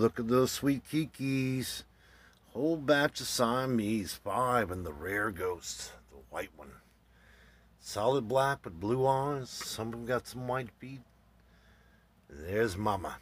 look at those sweet kikis. Whole batch of Siamese, five, and the rare ghost, the white one. Solid black with blue eyes. Some of them got some white feet. There's Mama.